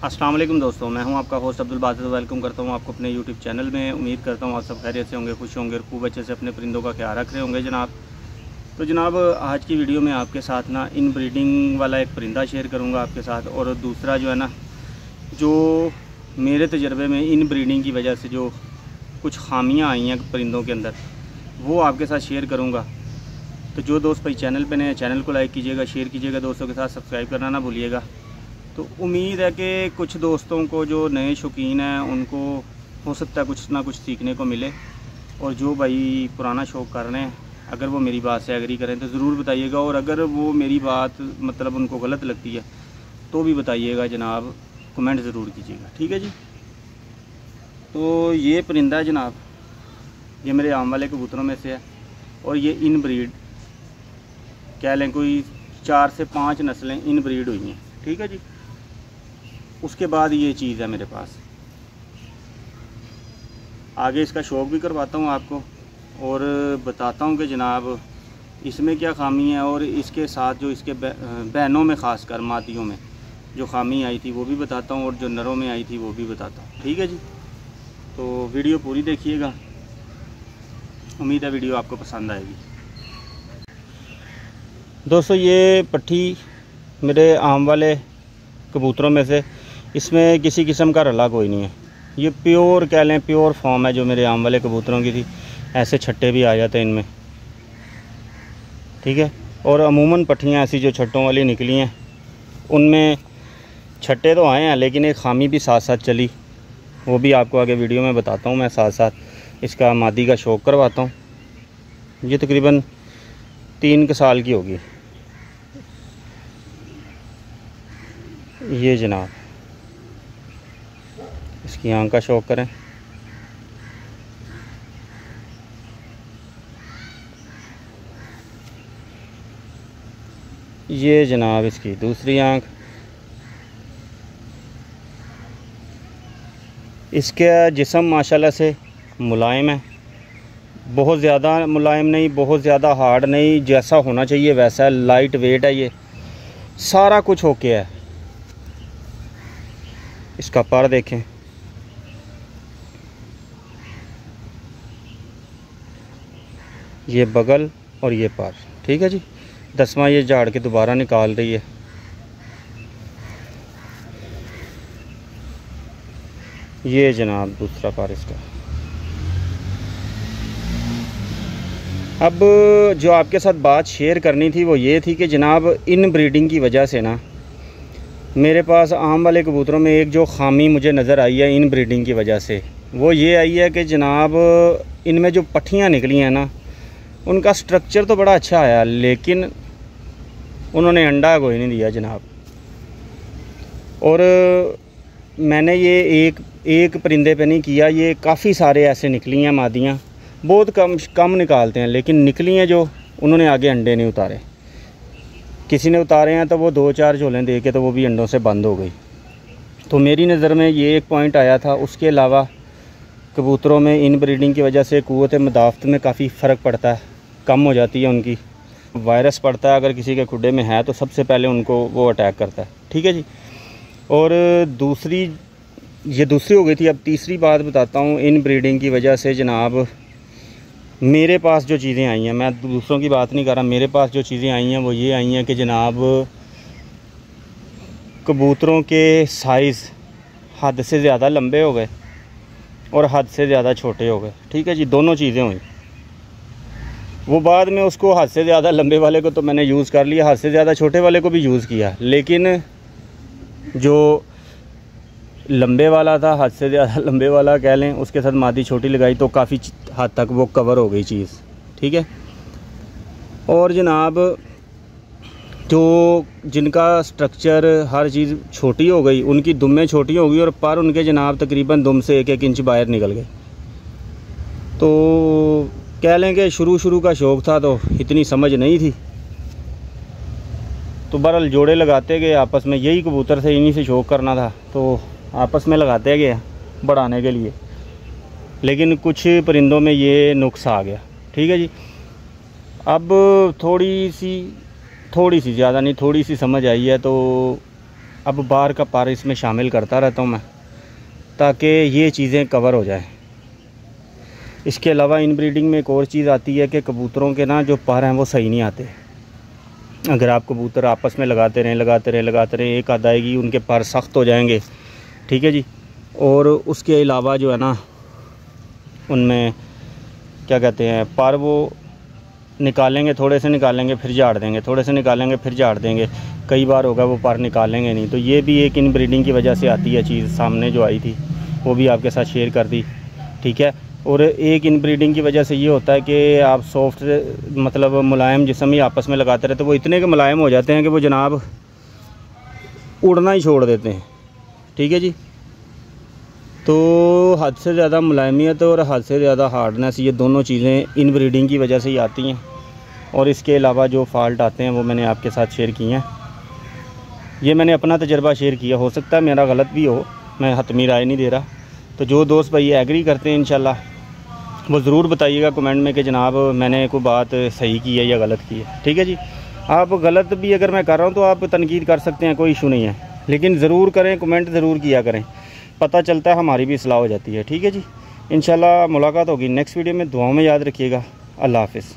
अस्सलाम वालेकुम दोस्तों, मैं हूँ आपका होस्ट अब्दुल बासित वेलकम करता हूँ आपको अपने यूट्यूब चैनल में। उम्मीद करता हूँ आप सब खैरियत से होंगे, खुश होंगे और खूब अच्छे से अपने परिंदों का ख्याल रख रहे होंगे, जनाब। तो जनाब, आज की वीडियो में आपके साथ ना इन ब्रीडिंग वाला एक परिंदा शेयर करूँगा आपके साथ और दूसरा जो है ना, जो मेरे तजर्बे में इन ब्रीडिंग की वजह से जो कुछ खामियाँ आई हैं परिंदों के अंदर, वो आपके साथ शेयर करूँगा। तो जो दोस्त भाई चैनल पर नए चैनल को लाइक कीजिएगा शेयर कीजिएगा दोस्तों के साथ सब्सक्राइब करना ना भूलिएगा। तो उम्मीद है कि कुछ दोस्तों को जो नए शौकीन हैं, उनको हो सकता है कुछ ना कुछ सीखने को मिले। और जो भाई पुराना शौक़ कर रहे हैं, अगर वो मेरी बात से एग्री करें तो ज़रूर बताइएगा। और अगर वो मेरी बात मतलब उनको गलत लगती है तो भी बताइएगा जनाब। कमेंट ज़रूर कीजिएगा। ठीक है जी? तो ये परिंदा है जनाब। ये मेरे आम वाले कबूतरों में से है। और ये इन ब्रीड कह लें कोई चार से पाँच नस्लें इन ब्रीड हुई हैं। ठीक है जी? उसके बाद ये चीज़ है मेरे पास। आगे इसका शौक भी करवाता हूँ आपको और बताता हूँ कि जनाब, इसमें क्या खामी है और इसके साथ जो इसके बहनों में ख़ास कर मादियों में जो खामी आई थी वो भी बताता हूँ और जो नरों में आई थी वो भी बताता हूँ। ठीक है जी? तो वीडियो पूरी देखिएगा। उम्मीद है वीडियो आपको पसंद आएगी। दोस्तों, ये पट्टी मेरे आम वाले कबूतरों में से इसमें किसी किस्म का रला कोई नहीं है। ये प्योर कह लें, प्योर फॉर्म है जो मेरे आम वाले कबूतरों की थी। ऐसे छट्टे भी आ जाते हैं इनमें। ठीक है? और अमूमन पट्टियाँ ऐसी जो छट्टों वाली निकली हैं। उनमें छट्टे तो आए हैं, लेकिन एक खामी भी साथ साथ चली। वो भी आपको आगे वीडियो में बताता हूँ मैं साथ साथ इसका मादी का शौक करवाता हूँ। ये तकरीबन तीन के साल की होगी। ये जनाब। इसकी आँख का शौक करें। ये जनाब इसकी दूसरी आँख। इसका जिसम माशाल्लाह से मुलायम है। बहुत ज़्यादा मुलायम नहीं, बहुत ज़्यादा हार्ड नहीं, जैसा होना चाहिए वैसा लाइट वेट है ये। सारा कुछ ओके है। इसका पर देखें। ये बगल और ये पार। ठीक है जी? दसवां ये झाड़ के दोबारा निकाल रही है। ये जनाब दूसरा पार इसका। अब जो आपके साथ बात शेयर करनी थी वो ये थी कि जनाब, इन ब्रीडिंग की वजह से ना, मेरे पास आम वाले कबूतरों में एक जो खामी मुझे नज़र आई है इन ब्रीडिंग की वजह से, वो ये आई है कि जनाब, इनमें जो पट्टियाँ निकली हैं ना उनका स्ट्रक्चर तो बड़ा अच्छा आया, लेकिन उन्होंने अंडा कोई नहीं दिया जनाब। और मैंने ये एक एक परिंदे पे नहीं किया, ये काफ़ी सारे ऐसे निकली हैं मादियाँ। बहुत कम कम निकालते हैं, लेकिन निकली हैं जो उन्होंने आगे अंडे नहीं उतारे। किसी ने उतारे हैं तो वो दो चार झोलें दे के तो वो भी अंडों से बंद हो गई। तो मेरी नज़र में ये एक पॉइंट आया था, उसके अलावा कबूतरों में इन ब्रीडिंग की वजह से क़वत मदाफ़त में काफ़ी फ़र्क पड़ता है। कम हो जाती है उनकी। वायरस पड़ता है, अगर किसी के खुडे में है तो सबसे पहले उनको वो अटैक करता है। ठीक है जी? और दूसरी, ये दूसरी हो गई थी, अब तीसरी बात बताता हूँ, इन ब्रीडिंग की वजह से जनाब, मेरे पास जो चीज़ें आई हैं, मैं दूसरों की बात नहीं कर रहा, मेरे पास जो चीज़ें आई हैं, वो ये आई हैं कि जनाब, कबूतरों के साइज़ हद से ज़्यादा लंबे हो गए और हद से ज़्यादा छोटे हो गए। ठीक है जी? दोनों चीज़ें हुई। वो बाद में उसको हद से ज़्यादा लंबे वाले को तो मैंने यूज़ कर लिया हद से ज़्यादा छोटे वाले को भी यूज़ किया। लेकिन जो लंबे वाला था हद से ज़्यादा लंबे वाला कह लें, उसके साथ मादी छोटी लगाई तो काफ़ी हद तक वो कवर हो गई चीज़, ठीक है? और जनाब, जो जिनका स्ट्रक्चर हर चीज़ छोटी हो गई, उनकी दुमें छोटी हो गई और पर उनके जनाब तकरीबन दुम से एक एक इंच बाहर निकल गए। तो कह लें कि शुरू शुरू का शौक़ था तो इतनी समझ नहीं थी। तो बहरल जोड़े लगाते गए, आपस में यही कबूतर से इन्हीं से शौक़ करना था तो आपस में लगाते गए बढ़ाने के लिए। लेकिन कुछ परिंदों में ये नुक्स आ गया। ठीक है जी? अब थोड़ी सी थोड़ी सी ज़्यादा नहीं थोड़ी सी समझ आई है तो अब बार का पार इसमें शामिल करता रहता हूँ मैं, ताकि ये चीज़ें कवर हो जाएँ। इसके अलावा इन ब्रीडिंग में एक और चीज़ आती है कि कबूतरों के ना जो पर हैं वो सही नहीं आते। अगर आप कबूतर आपस में लगाते रहें लगाते रहें लगाते रहें, एक आध आएगी उनके पर सख्त हो जाएँगे। ठीक है जी? और उसके अलावा जो है ना, उनमें क्या कहते हैं, पर वो निकालेंगे, थोड़े से निकालेंगे, फिर झाड़ देंगे, थोड़े से निकालेंगे, फिर झाड़ देंगे। कई बार होगा वो पर निकालेंगे नहीं। तो ये भी एक इन ब्रीडिंग की वजह से आती है चीज़ सामने जो आई थी, वो भी आपके साथ शेयर कर दी। ठीक है? और एक इन ब्रीडिंग की वजह से ये होता है कि आप सॉफ्ट मतलब मुलायम जिसम ही आपस में लगाते रहते वो इतने के मुलायम हो जाते हैं कि वो जनाब उड़ना ही छोड़ देते हैं। ठीक है जी? तो हद से ज़्यादा मुलायमियत और हद से ज़्यादा हार्डनेस ये दोनों चीज़ें इन ब्रीडिंग की वजह से ही आती हैं। और इसके अलावा जो फॉल्ट आते हैं, वो मैंने आपके साथ शेयर किए हैं। ये मैंने अपना तजर्बा शेयर किया, हो सकता है मेरा गलत भी हो, मैं हतमी राय नहीं दे रहा। तो जो दोस्त भाई एग्री करते हैं इन वो ज़रूर बताइएगा कमेंट में कि जनाब मैंने कोई बात सही की है या गलत की है। ठीक है जी? आप गलत भी अगर मैं कर रहा हूँ तो आप तनकीद कर सकते हैं, कोई इशू नहीं है। लेकिन ज़रूर करें कमेंट ज़रूर किया करें। पता चलता है हमारी भी सलाह हो जाती है। ठीक है जी? इन मुलाकात होगी। नेक्स्ट वीडियो में दुआओं में याद रखिएगा। अल्लाह हाफिज़।